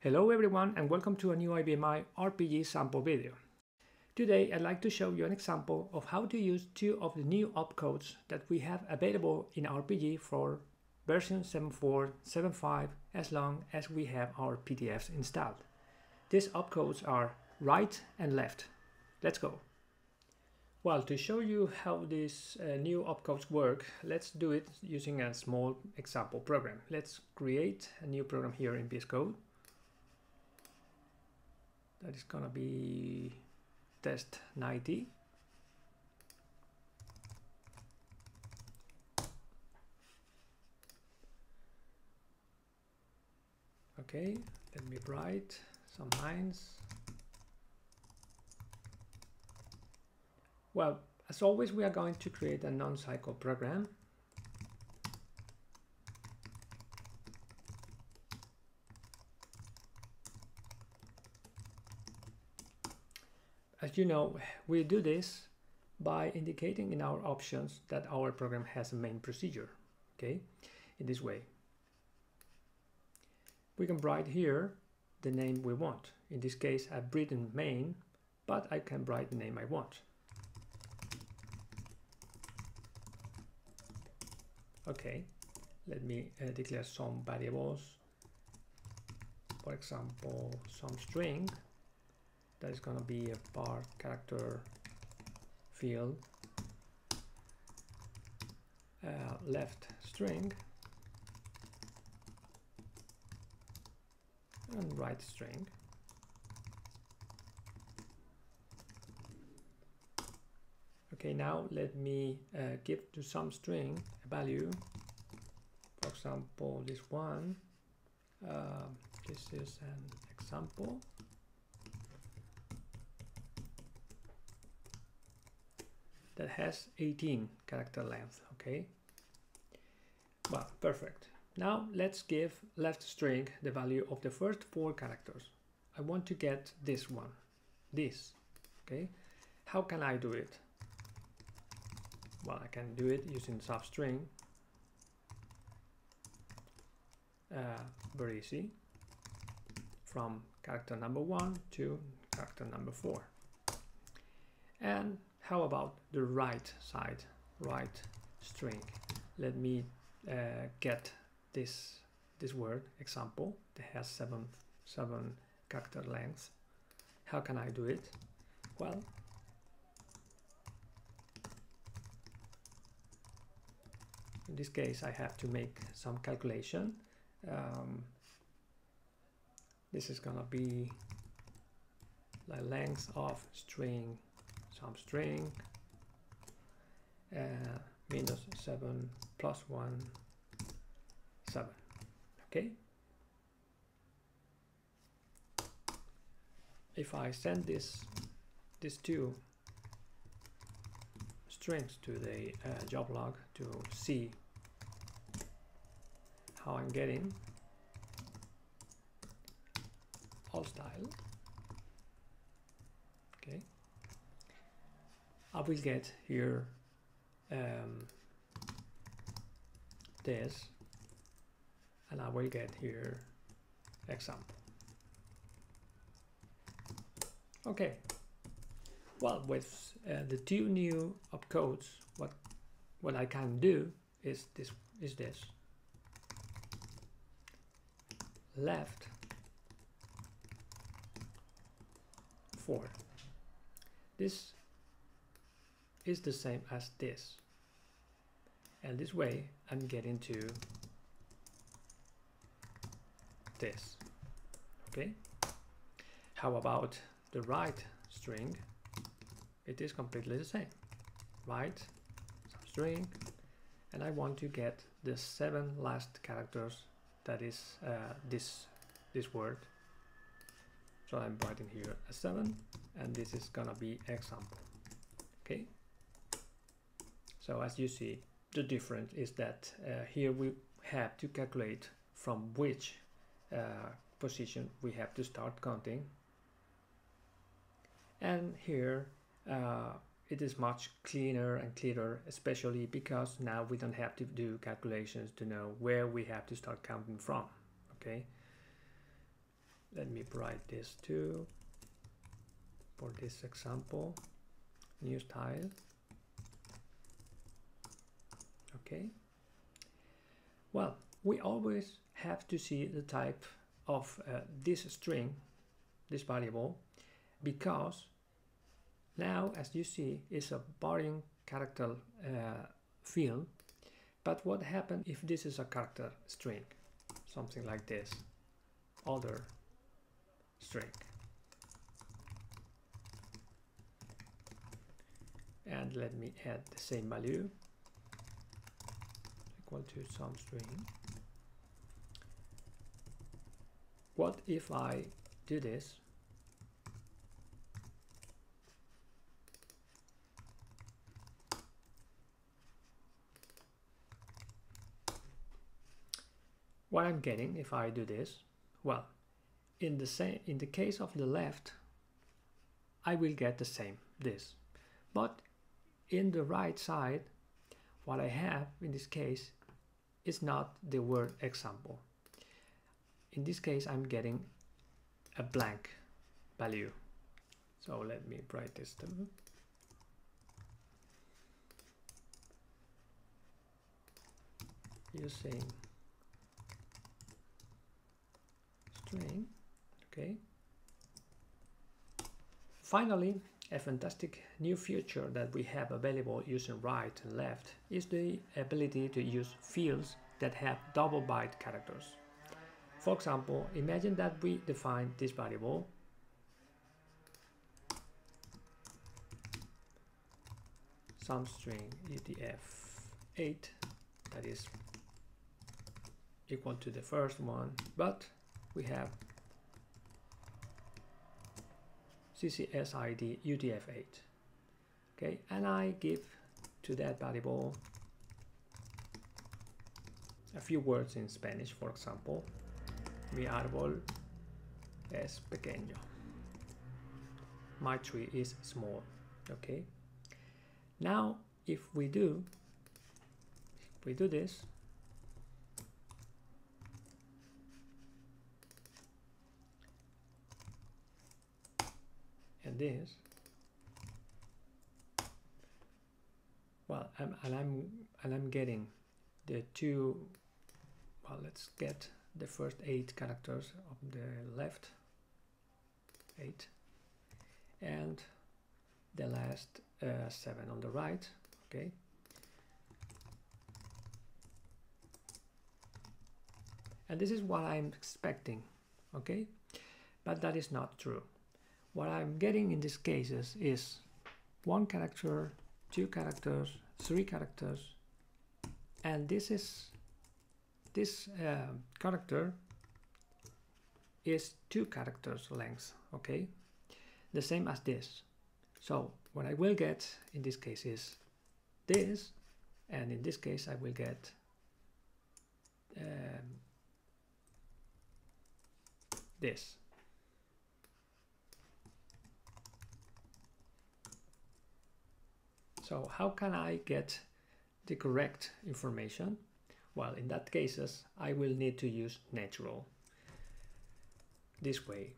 Hello everyone and welcome to a new IBM i RPG sample video. Today I'd like to show you an example of how to use two of the new opcodes that we have available in RPG for version 7.4, 7.5 as long as we have our PTFs installed. These opcodes are right and left. Let's go. Well, to show you how these uh, new opcodes work, let's do it using a small example program. Let's create a new program here in VS Code. That is gonna be test 90. Okay, let me write some lines. Well, as always, we are going to create a non-cycle program. As you know, we do this by indicating in our options that our program has a main procedure, okay, in this way. We can write here the name we want. In this case, I've written main, but I can write the name I want. Okay, let me uh, declare some variables. For example, some string that is going to be a var character field. Uh, left string. And right string. Okay now let me uh, give to some string a value. For example this one. Uh, this is an example that has 18 character length okay? Well perfect. Now let's give left string the value of the first four characters. I want to get this one this okay? How can I do it? Well I can do it using substring uh, very easy. From character number one to character number four. And how about the right side, right string? Let me uh, get this this word example that has seven seven character lengths. How can I do it? Well, in this case I have to make some calculation. Um, this is gonna be the length of string some string uh, minus 7 plus 1 7 okay? If I send this these two strings to the uh, job log to see how I'm getting? All style okay I will get here um, this and I will get here example. Okay, well with uh, the two new opcodes, what what I can do is this is this left 4. This is the same as this. And this way I'm getting to this. Okay. How about the right string? It is completely the same. Right, string, and I want to get the seven last characters that is uh, this this word. So I'm writing here a seven, and this is gonna be example. Okay. So as you see, the difference is that uh, here we have to calculate from which uh, position we have to start counting. And here uh, it is much cleaner and clearer, especially because now we don't have to do calculations to know where we have to start counting from. Okay. let me write this too for this example new style okay. Well we always have to see the type of uh, this string this variable because now as you see it's a varying character uh, field. But what happens if this is a character string? Something like this. Other string. And let me add the same value equal to some string. What if I do this? What I'm getting if I do this? Well in the same in the case of the left I will get the same this. But in the right side what I have in this case is not the word example. In this case I'm getting a blank value. So let me write this down. Using string okay. Finally a fantastic new feature that we have available using right and left is the ability to use fields that have double byte characters. For example imagine that we define this variable. Some string utf8 that is equal to the first one but we have ccsid utf8 okay and I give to that variable a few words in Spanish for example mi árbol es pequeño. My tree is small okay? Now if we do if we do this this well I'm, and I'm and I'm getting the two well let's get the first eight characters of the left eight and the last uh, seven on the right okay? And this is what I'm expecting okay? But that is not true what I'm getting in these cases is one character, two characters, three characters, and this is this uh, character is two characters length, okay? The same as this. So what I will get in this case is this, and in this case I will get um, this. So how can I get the correct information? Well, in that cases, I will need to use natural this way.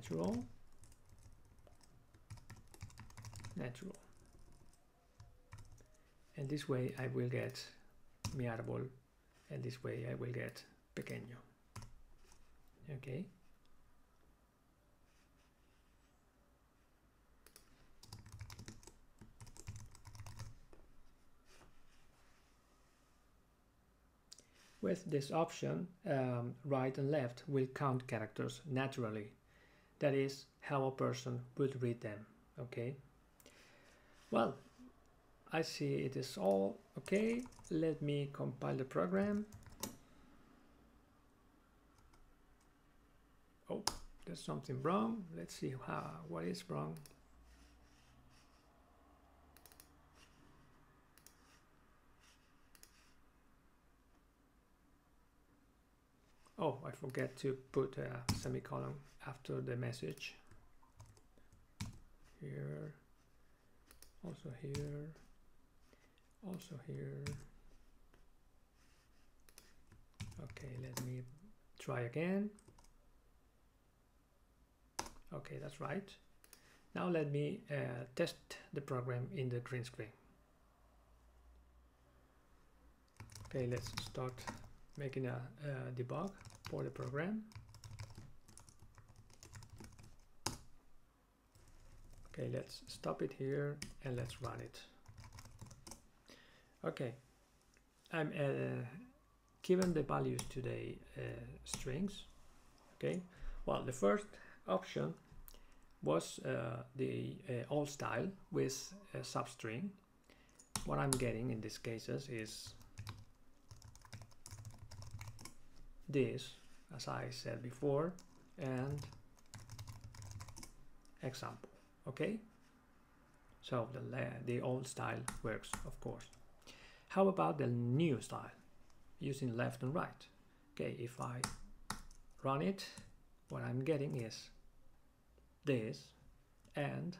Natural. Natural. And this way I will get mi árbol and this way I will get pequeño. Okay? With this option, um, right and left will count characters naturally that is how a person would read them okay? Well I see it is all okay. Let me compile the program. Oh there's something wrong. Let's see how what is wrong oh I forget to put a semicolon after the message. Here also here also here. Okay let me try again. Okay that's right. Now let me uh, test the program in the green screen. Okay let's start making a, a debug for the program. Okay let's stop it here and let's run it. Okay I'm uh, given the values to the uh, strings okay? Well the first option was uh, the uh, old style with a substring. What I'm getting in these cases is this as I said before and example okay? So the, the old style works of course. How about the new style using left and right? Okay if I run it what I'm getting is this and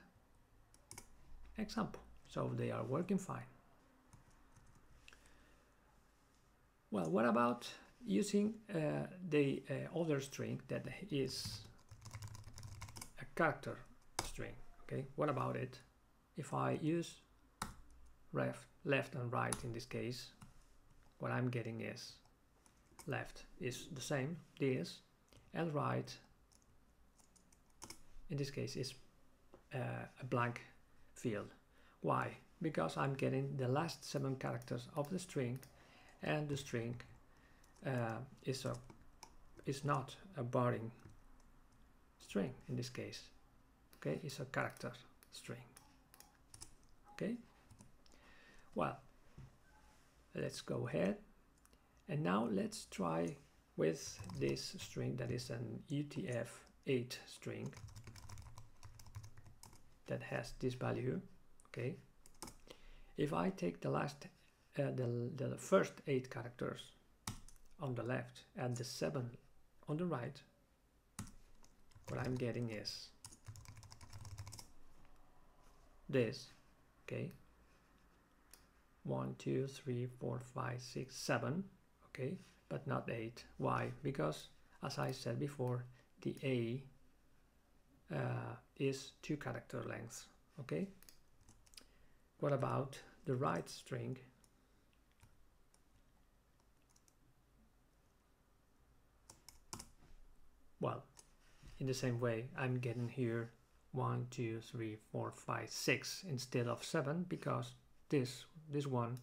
example. So they are working fine. Well what about using uh, the uh, other string that is a character string okay? What about it? If I use left left and right in this case what I'm getting is left is the same this and right in this case is uh, a blank field. Why? Because I'm getting the last seven characters of the string and the string uh, is a is not a varying string in this case okay? It's a character string okay? Well let's go ahead. And now let's try with this string that is an UTF-8 string that has this value okay? If I take the last uh, the, the first eight characters on the left and the seven on the right what I'm getting is this okay? One two three four five six seven okay? But not eight. Why? Because as I said before the A uh, is two character lengths okay? What about the right string well in the same way I'm getting here one two three four five six instead of seven because this this one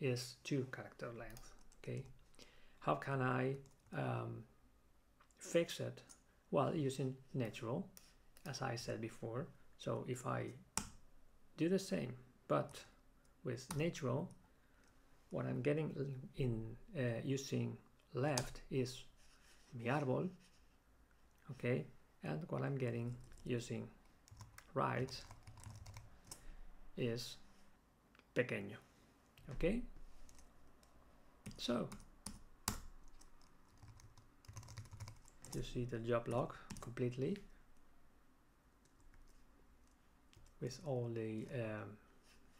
is two character length okay? How can I um, fix it? Well using natural as I said before. So if I do the same but with natural what I'm getting in uh, using left is mi árbol okay and what I'm getting using right is pequeño okay? So you see the job log completely with all the um,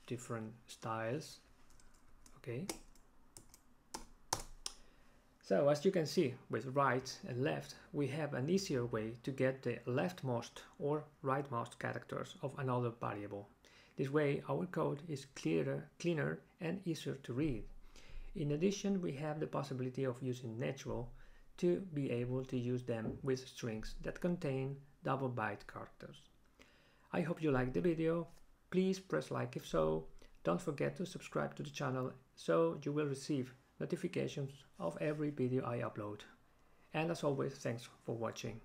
different styles okay so as you can see with right and left we have an easier way to get the leftmost or rightmost characters of another variable. This way our code is clearer, cleaner and easier to read. In addition we have the possibility of using natural to be able to use them with strings that contain double byte characters. I hope you liked the video. Please press like if so. Don't forget to subscribe to the channel so you will receive notifications of every video I upload. And as always, thanks for watching.